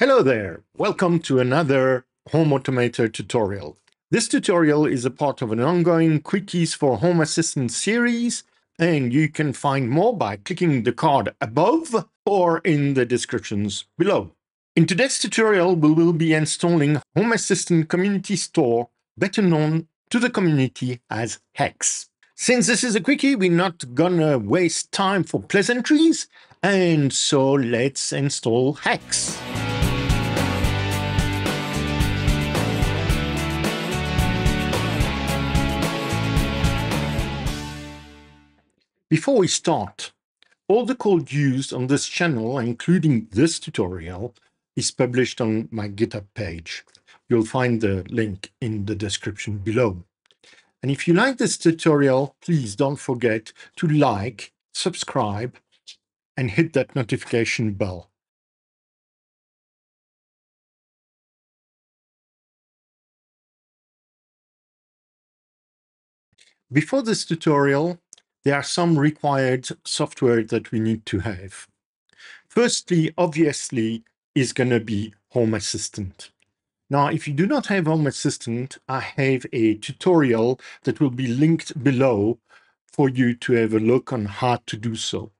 Hello there, welcome to another Home Automator tutorial. This tutorial is a part of an ongoing Quickies for Home Assistant series, and you can find more by clicking the card above or in the descriptions below. In today's tutorial, we will be installing Home Assistant Community Store, better known to the community as HACS. Since this is a quickie, we're not gonna waste time for pleasantries, and so let's install HACS. Before we start, all the code used on this channel, including this tutorial, is published on my GitHub page. You'll find the link in the description below. And if you like this tutorial, please don't forget to like, subscribe, and hit that notification bell. Before this tutorial, there are some required software that we need to have. Firstly, obviously, is going to be Home Assistant. Now, if you do not have Home Assistant, I have a tutorial that will be linked below for you to have a look on how to do so.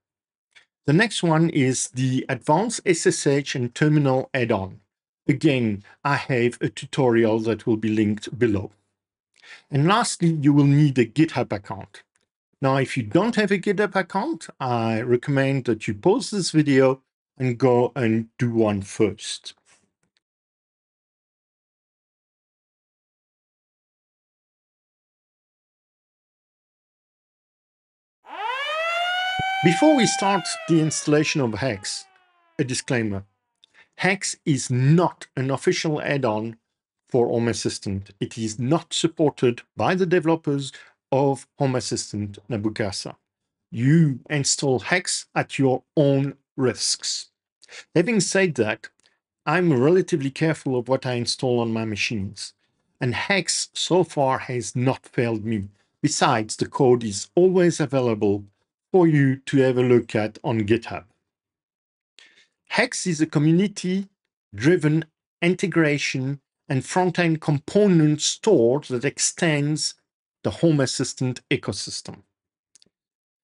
The next one is the Advanced SSH and Terminal add-on. Again, I have a tutorial that will be linked below. And lastly, you will need a GitHub account. Now, if you don't have a GitHub account, I recommend that you pause this video and go and do one first. Before we start the installation of HACS, a disclaimer. HACS is not an official add-on for Home Assistant. It is not supported by the developers of Home Assistant Nabu-Casa. You install HACS at your own risks. Having said that, I'm relatively careful of what I install on my machines, and HACS so far has not failed me. Besides, the code is always available for you to have a look at on GitHub. HACS is a community-driven integration and front-end component store that extends the Home Assistant ecosystem.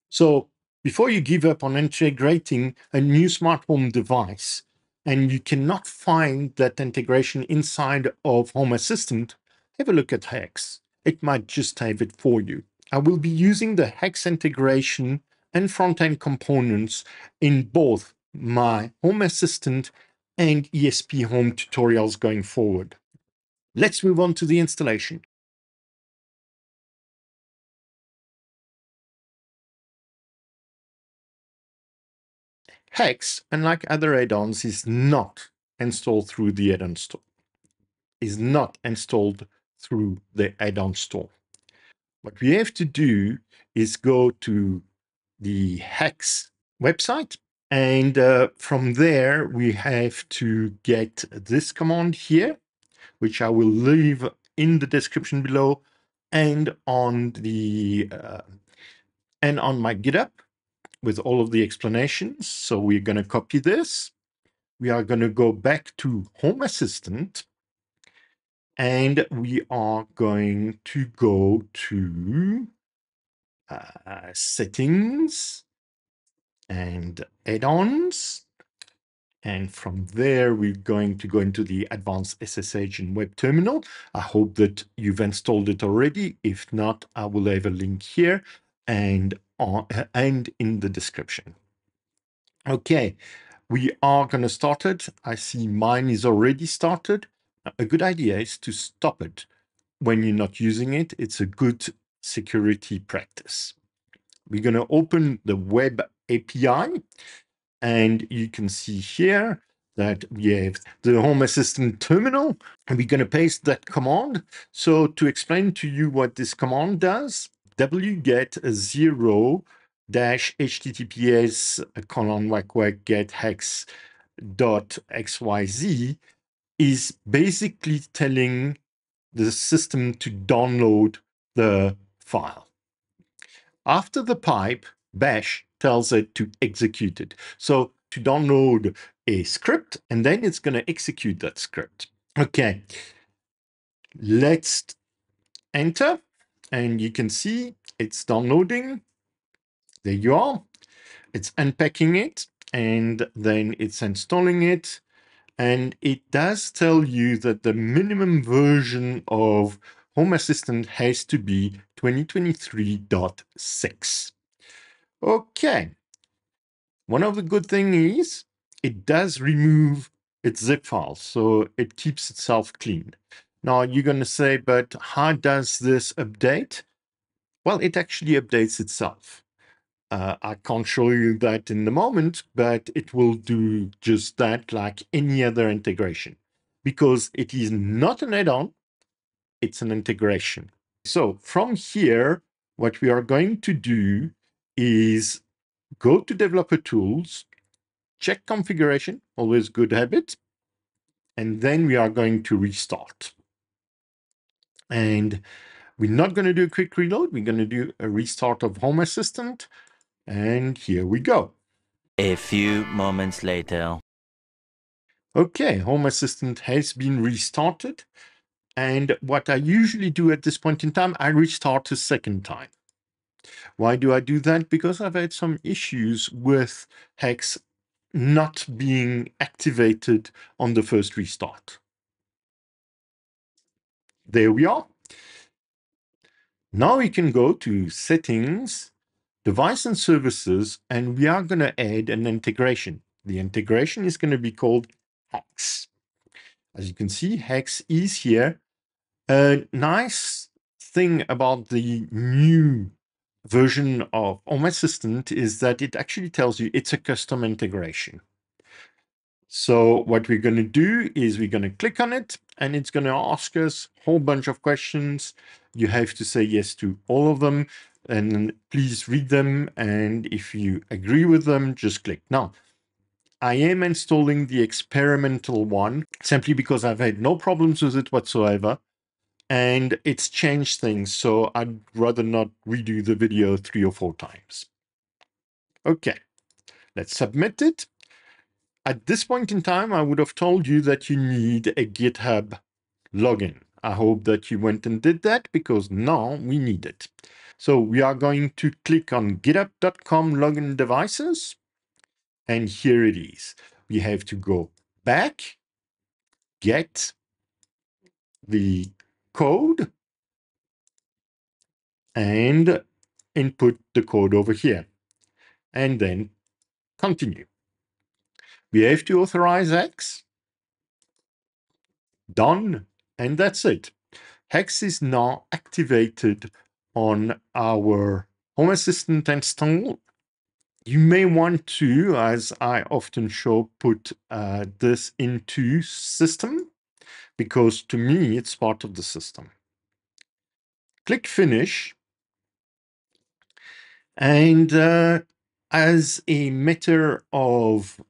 So before you give up on integrating a new smart home device, and you cannot find that integration inside of Home Assistant, have a look at HACS. It might just have it for you. I will be using the HACS integration and front-end components in both my Home Assistant and ESP Home tutorials going forward. Let's move on to the installation. HACS, unlike other add-ons, is not installed through the add-on store. Is not installed through the add-on store. What we have to do is go to the HACS website, and uh, from there we have to get this command here, which I will leave in the description below and on the uh, and on my GitHub with all of the explanations. So we're going to copy this. We are going to go back to Home Assistant and we are going to go to uh, settings and add-ons. And from there, we're going to go into the advanced SSH and web terminal. I hope that you've installed it already. If not, I will have a link here and and in the description. Okay, we are going to start it. I see mine is already started. A good idea is to stop it when you're not using it. It's a good security practice. We're going to open the web API and you can see here that we have the Home Assistant terminal and we're going to paste that command. So to explain to you what this command does, wget 0 dash https colon whack whack get hacs dot xyz is basically telling the system to download the file. After the pipe, bash tells it to execute it. So to download a script and then it's going to execute that script. Okay, let's enter and you can see it's downloading. There you are. It's unpacking it and then it's installing it. And it does tell you that the minimum version of Home Assistant has to be 2023.6. Okay. One of the good things is it does remove its zip file, so it keeps itself clean. Now you're going to say, but how does this update? Well, it actually updates itself. Uh, I can't show you that in the moment, but it will do just that like any other integration because it is not an add-on, it's an integration. So from here, what we are going to do is go to developer tools, check configuration, always good habit, and then we are going to restart. And we're not going to do a quick reload. We're going to do a restart of Home Assistant. And here we go. A few moments later. Okay, Home Assistant has been restarted. And what I usually do at this point in time, I restart a second time. Why do I do that? Because I've had some issues with HACS not being activated on the first restart. There we are. Now we can go to settings, device and services, and we are going to add an integration. The integration is going to be called HACS. As you can see, HACS is here. A nice thing about the new version of Home Assistant is that it actually tells you it's a custom integration. So what we're going to do is we're going to click on it and it's going to ask us a whole bunch of questions. You have to say yes to all of them and please read them. And if you agree with them, just click. Now, I am installing the experimental one simply because I've had no problems with it whatsoever. And it's changed things, so I'd rather not redo the video three or four times. Okay, let's submit it. At this point in time, I would have told you that you need a GitHub login. I hope that you went and did that because now we need it. So we are going to click on github.com login devices. And here it is. We have to go back, get the code, and input the code over here. And then continue. We have to authorize HACS. Done. And that's it. HACS is now activated on our Home Assistant and install. You may want to, as I often show, put uh, this into system because to me, it's part of the system. Click Finish. And uh, as a matter of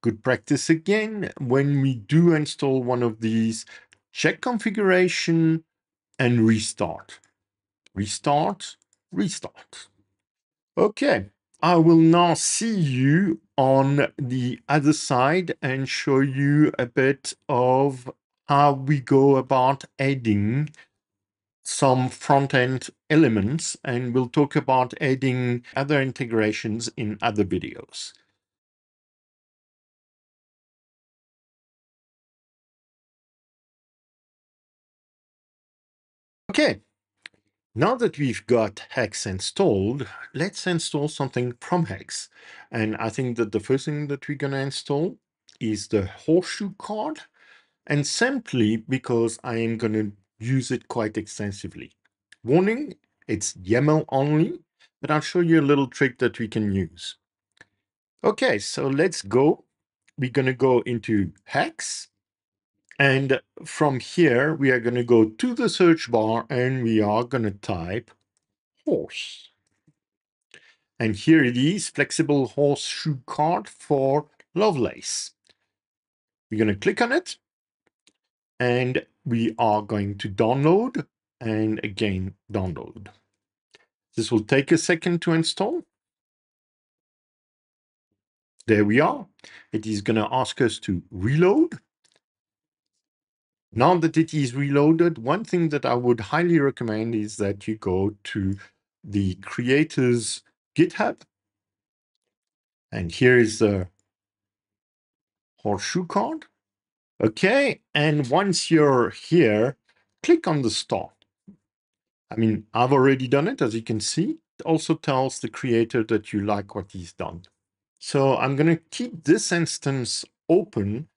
good practice again, when we do install one of these, check configuration and restart. Restart, restart. Okay, I will now see you on the other side and show you a bit of how we go about adding some front-end elements and we'll talk about adding other integrations in other videos. Okay, now that we've got HACS installed, let's install something from HACS. And I think that the first thing that we're going to install is the horseshoe card and simply because I am going to use it quite extensively. Warning, it's YAML only, but I'll show you a little trick that we can use. Okay, so let's go. We're going to go into HACS. And from here, we are going to go to the search bar and we are going to type horse. And here it is, flexible horseshoe card for Lovelace. We're going to click on it and we are going to download and again download. This will take a second to install. there we are. It is going to ask us to reload. Now that it is reloaded, one thing that I would highly recommend is that you go to the creator's GitHub. And here is the horseshoe card. Okay, and once you're here, click on the star. I mean, I've already done it, as you can see. It also tells the creator that you like what he's done. So I'm going to keep this instance open.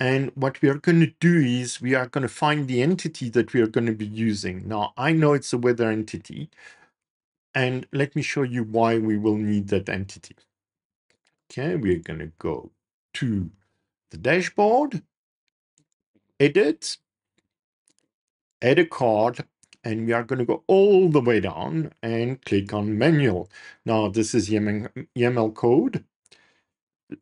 And what we are going to do is we are going to find the entity that we are going to be using. Now, I know it's a weather entity. And let me show you why we will need that entity. Okay, we're going to go to the dashboard, edit, add a card, and we are going to go all the way down and click on manual. Now, this is YAML code.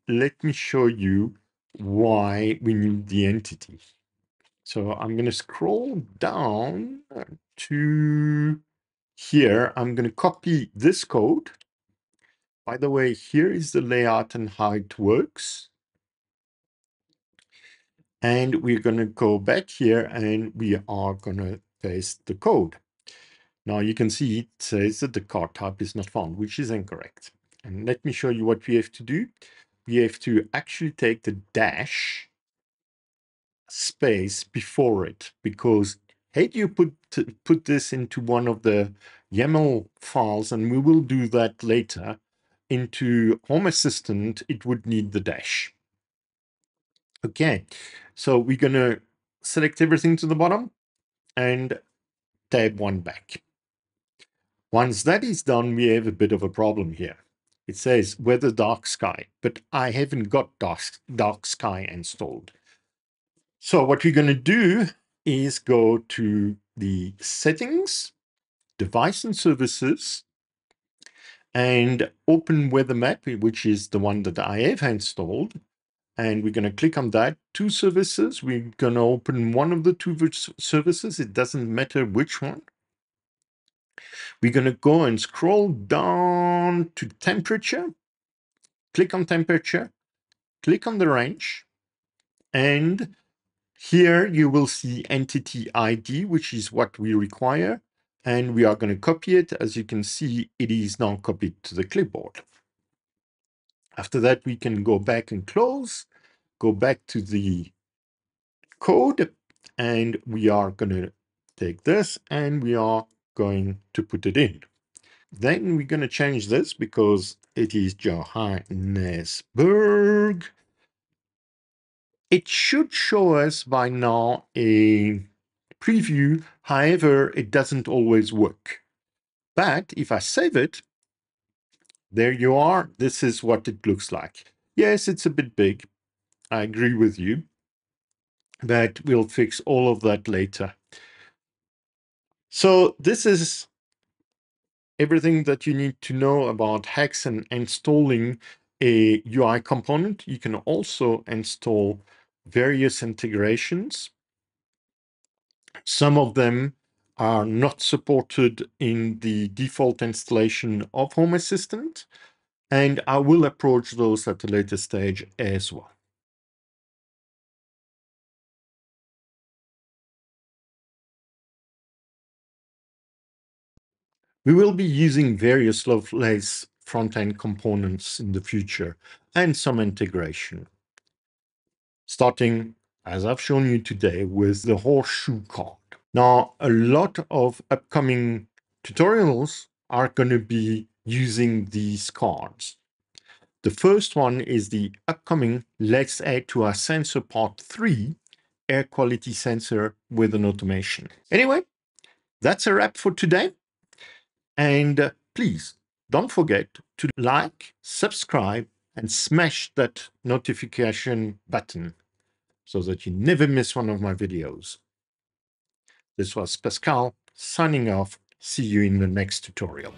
Let me show you why we need the entity. So I'm going to scroll down to here. I'm going to copy this code. By the way, here is the layout and how it works. And we're going to go back here and we are going to paste the code. Now you can see it says that the card type is not found, which is incorrect. And let me show you what we have to do. We have to actually take the dash space before it because had you put put this into one of the YAML files, and we will do that later, into Home Assistant, it would need the dash. Okay, so we're going to select everything to the bottom and tab one back. Once that is done, we have a bit of a problem here. It says weather dark sky, but I haven't got dark, dark sky installed. So what we're going to do is go to the settings, device and services, and open weather map, which is the one that I have installed and we're going to click on that. Two services. We're going to open one of the two services. It doesn't matter which one. We're going to go and scroll down to temperature. Click on temperature. Click on the range. And here you will see entity ID, which is what we require. And we are going to copy it. As you can see, it is now copied to the clipboard. After that, we can go back and close, go back to the code, and we are going to take this and we are going to put it in. Then we're going to change this because it is Johannesburg. It should show us by now a preview. However, it doesn't always work. But if I save it, there you are. This is what it looks like. Yes, it's a bit big. I agree with you. But we'll fix all of that later. So this is everything that you need to know about HACS and installing a UI component. You can also install various integrations. Some of them are not supported in the default installation of Home Assistant, and I will approach those at a later stage as well. We will be using various Lovelace front-end components in the future and some integration. Starting, as I've shown you today, with the horseshoe card. Now, a lot of upcoming tutorials are going to be using these cards. The first one is the upcoming Let's Add to our sensor part 3 air quality sensor with an automation. Anyway, that's a wrap for today. And uh, please don't forget to like, subscribe, and smash that notification button so that you never miss one of my videos. This was Pascal signing off. See you in the next tutorial.